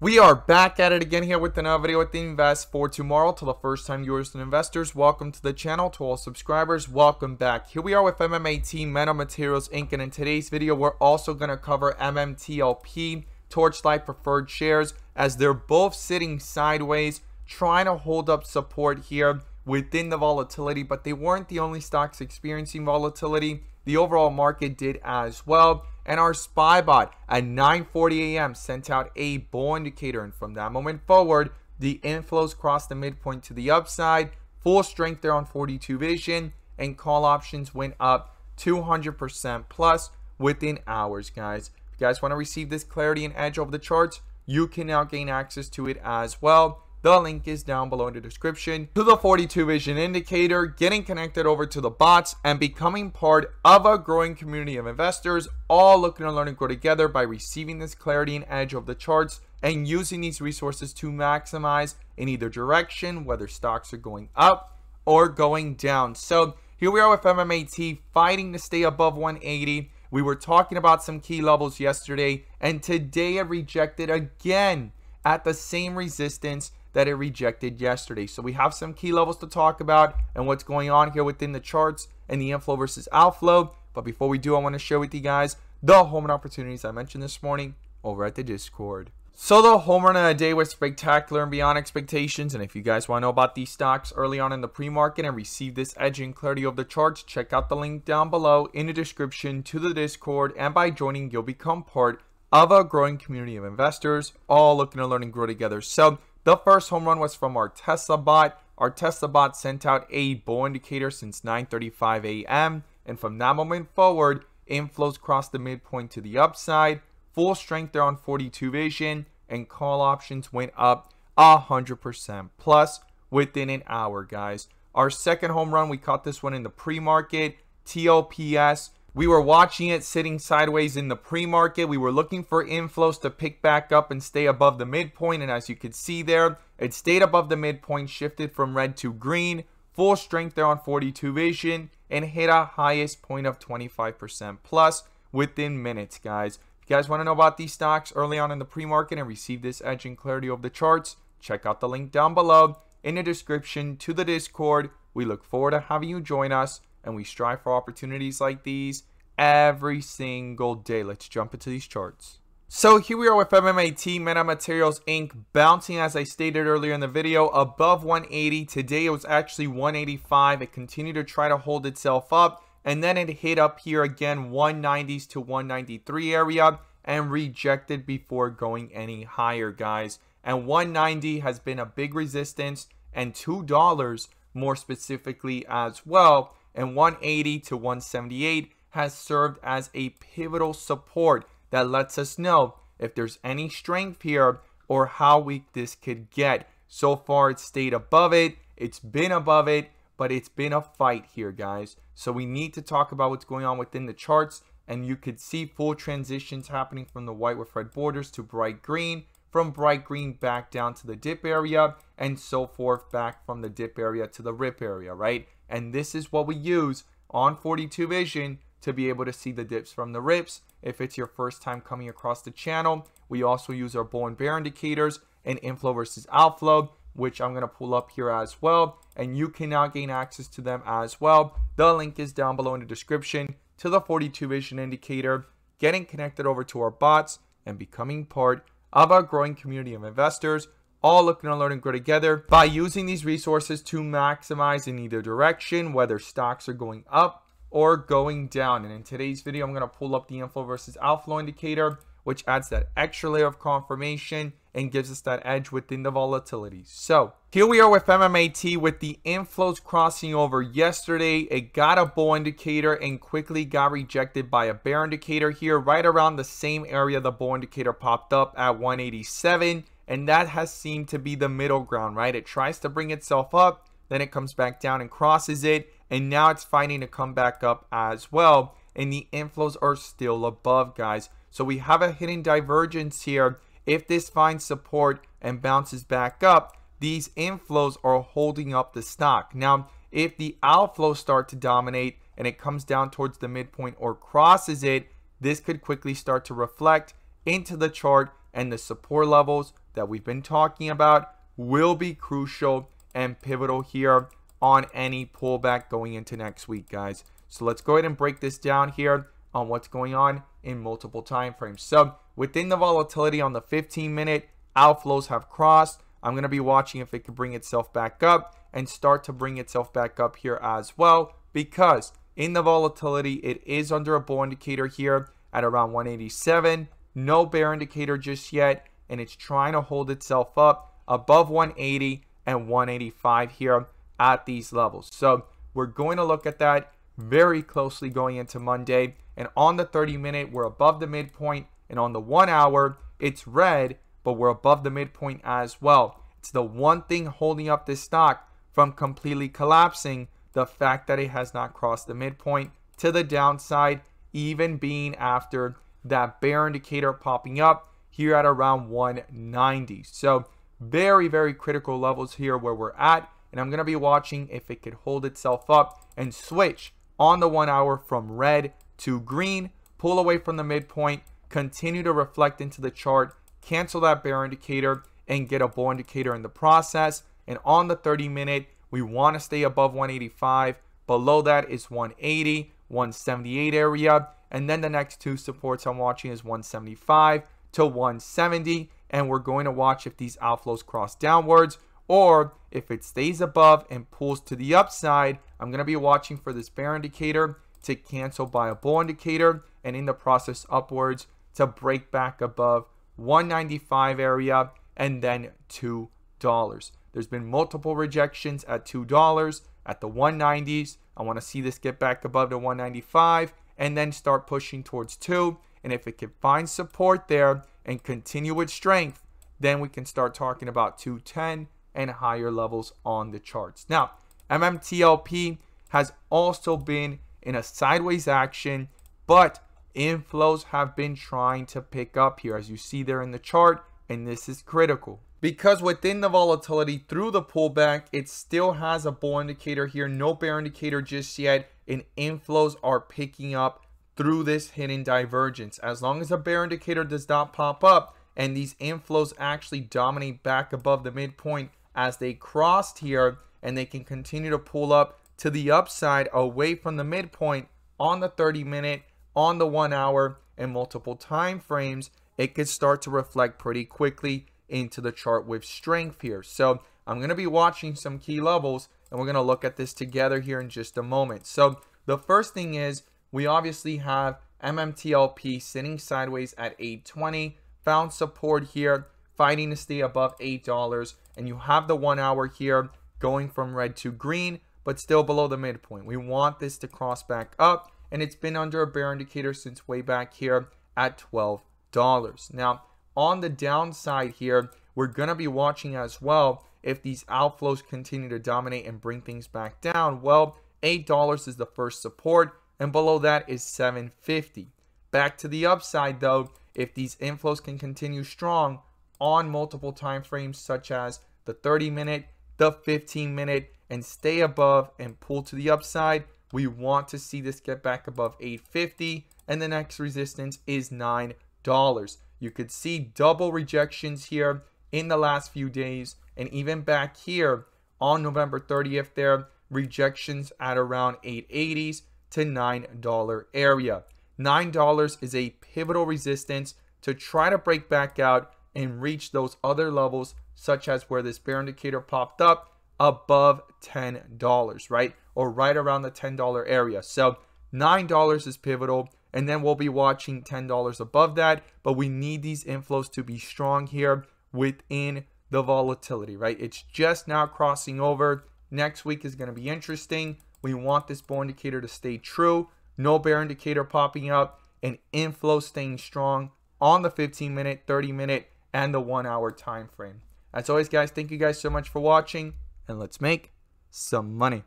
We are back at it again here with another video with the Invest for tomorrow. To the first time viewers and investors, welcome to the channel. To all subscribers, welcome back. Here we are with MMAT Meta Materials Inc. And in today's video, we're also going to cover MMTLP, Torchlight Preferred Shares, as they're both sitting sideways, trying to hold up support here within the volatility, but they weren't the only stocks experiencing volatility. The overall market did as well and our spy bot at 9:40 a.m. sent out a bull indicator and from that moment forward the inflows crossed the midpoint to the upside full strength there on 42 vision and call options went up 200% plus within hours guys if you guys want to receive this clarity and edge over the charts you can now gain access to it as well the link is down below in the description to the 42 vision indicator, getting connected over to the bots, and becoming part of a growing community of investors, all looking to learn and grow together by receiving this clarity and edge of the charts and using these resources to maximize in either direction, whether stocks are going up or going down. So here we are with MMAT fighting to stay above 180. We were talking about some key levels yesterday, and today it rejected again at the same resistance that it rejected yesterday. So we have some key levels to talk about and what's going on here within the charts and the inflow versus outflow. But before we do, I want to share with you guys the home run opportunities I mentioned this morning over at the Discord. So the home run of the day was spectacular and beyond expectations. And if you guys want to know about these stocks early on in the pre-market and receive this edge and clarity of the charts, check out the link down below in the description to the Discord. And by joining, you'll become part of a growing community of investors, all looking to learn and grow together. So the first home run was from our Tesla bot. Our Tesla bot sent out a bull indicator since 9:35 a.m. and from that moment forward, inflows crossed the midpoint to the upside. Full strength there on 42 vision and call options went up 100% plus within an hour, guys. Our second home run, we caught this one in the pre-market. TLPS we were watching it sitting sideways in the pre-market. We were looking for inflows to pick back up and stay above the midpoint. And as you can see there, it stayed above the midpoint, shifted from red to green, full strength there on 42 vision, and hit a highest point of 25% plus within minutes, guys. If you guys want to know about these stocks early on in the pre-market and receive this edge and clarity of the charts, check out the link down below in the description to the Discord. We look forward to having you join us and we strive for opportunities like these every single day. Let's jump into these charts. So here we are with MMAT Meta Materials Inc. bouncing as I stated earlier in the video above 180. Today it was actually 185. It continued to try to hold itself up and then it hit up here again 190s to 193 area and rejected before going any higher guys. And 190 has been a big resistance and $2 more specifically as well and 180 to 178 has served as a pivotal support that lets us know if there's any strength here or how weak this could get. So far, it's stayed above it. It's been above it, but it's been a fight here, guys. So we need to talk about what's going on within the charts. And you could see full transitions happening from the white with red borders to bright green, from bright green back down to the dip area, and so forth back from the dip area to the rip area, right? And this is what we use on 42 Vision to be able to see the dips from the rips. If it's your first time coming across the channel, we also use our bull and bear indicators and inflow versus outflow, which I'm going to pull up here as well. And you can now gain access to them as well. The link is down below in the description to the 42 Vision indicator, getting connected over to our bots, and becoming part of our growing community of investors all looking to learn and grow together by using these resources to maximize in either direction, whether stocks are going up or going down. And in today's video, I'm going to pull up the inflow versus outflow indicator, which adds that extra layer of confirmation and gives us that edge within the volatility. So here we are with MMAT with the inflows crossing over yesterday. It got a bull indicator and quickly got rejected by a bear indicator here right around the same area the bull indicator popped up at 187 and that has seemed to be the middle ground, right? It tries to bring itself up, then it comes back down and crosses it, and now it's fighting to come back up as well. And the inflows are still above, guys. So we have a hidden divergence here. If this finds support and bounces back up, these inflows are holding up the stock. Now, if the outflows start to dominate and it comes down towards the midpoint or crosses it, this could quickly start to reflect into the chart and the support levels that we've been talking about will be crucial and pivotal here on any pullback going into next week, guys. So let's go ahead and break this down here on what's going on in multiple time frames. So within the volatility on the 15 minute, outflows have crossed. I'm going to be watching if it can bring itself back up and start to bring itself back up here as well because in the volatility, it is under a bull indicator here at around 187. No bear indicator just yet, and it's trying to hold itself up above 180 and 185 here at these levels. So we're going to look at that very closely going into Monday. And on the 30 minute, we're above the midpoint. And on the one hour, it's red, but we're above the midpoint as well. It's the one thing holding up this stock from completely collapsing the fact that it has not crossed the midpoint to the downside, even being after that bear indicator popping up here at around 190. So very, very critical levels here where we're at. And I'm going to be watching if it could hold itself up and switch on the one hour from red to green, pull away from the midpoint, continue to reflect into the chart, cancel that bear indicator, and get a bull indicator in the process. And on the 30 minute, we want to stay above 185. Below that is 180, 178 area. And then the next two supports I'm watching is 175 to 170. And we're going to watch if these outflows cross downwards or if it stays above and pulls to the upside. I'm going to be watching for this bear indicator to cancel by a bull indicator and in the process upwards to break back above 195 area and then $2. There's been multiple rejections at $2 at the 190s. I want to see this get back above the 195 and then start pushing towards 2. And if it can find support there and continue with strength, then we can start talking about 210 and higher levels on the charts. Now, MMTLP has also been in a sideways action, but inflows have been trying to pick up here as you see there in the chart, and this is critical because within the volatility through the pullback, it still has a bull indicator here, no bear indicator just yet, and inflows are picking up through this hidden divergence. As long as a bear indicator does not pop up and these inflows actually dominate back above the midpoint as they crossed here and they can continue to pull up to the upside away from the midpoint on the 30 minute, on the one hour, and multiple time frames, it could start to reflect pretty quickly into the chart with strength here. So I'm going to be watching some key levels and we're going to look at this together here in just a moment. So the first thing is we obviously have MMTLP sitting sideways at 820, found support here, fighting to stay above $8, and you have the one hour here going from red to green, but still below the midpoint. We want this to cross back up, and it's been under a bear indicator since way back here at $12. Now, on the downside here, we're going to be watching as well if these outflows continue to dominate and bring things back down. Well, $8 is the first support and below that is 750. Back to the upside though, if these inflows can continue strong on multiple time frames such as the 30 minute, the 15 minute and stay above and pull to the upside, we want to see this get back above 850 and the next resistance is $9. You could see double rejections here in the last few days. And even back here on November 30th there, rejections at around 880s to $9 area. $9 is a pivotal resistance to try to break back out and reach those other levels such as where this bear indicator popped up above $10, right? Or right around the $10 area. So $9 is pivotal and then we'll be watching $10 above that. But we need these inflows to be strong here within the volatility, right? It's just now crossing over. Next week is going to be interesting. We want this bull indicator to stay true. No bear indicator popping up and inflow staying strong on the 15 minute, 30 minute, and the one hour time frame. As always, guys, thank you guys so much for watching and let's make some money.